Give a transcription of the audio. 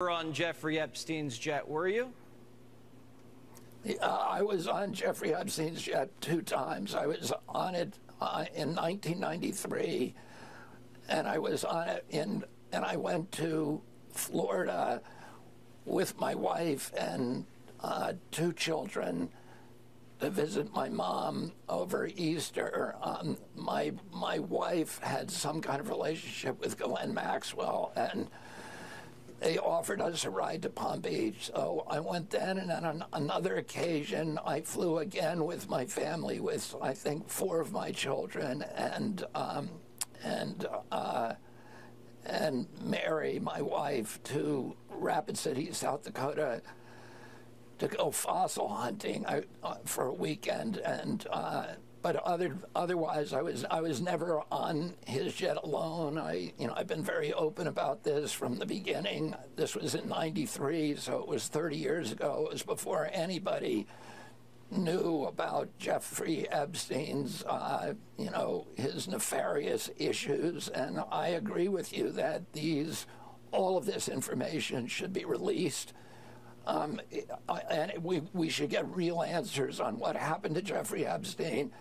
were on Jeffrey Epstein's jet, were you? Uh, I was on Jeffrey Epstein's jet two times. I was on it uh, in 1993, and I was on it in, and I went to Florida with my wife and uh, two children to visit my mom over Easter. Um, my my wife had some kind of relationship with Ghislaine Maxwell, and they offered us a ride to Palm Beach. So I went then, and then on another occasion, I flew again with my family, with I think four of my children, and um, and uh, and Mary, my wife, to Rapid City, South Dakota, to go fossil hunting I, uh, for a weekend, and. Uh, but other, otherwise, I was I was never on his jet alone. I you know I've been very open about this from the beginning. This was in '93, so it was 30 years ago. It was before anybody knew about Jeffrey Epstein's uh, you know his nefarious issues, and I agree with you that these all of this information should be released. Um, and we, we should get real answers on what happened to Jeffrey Epstein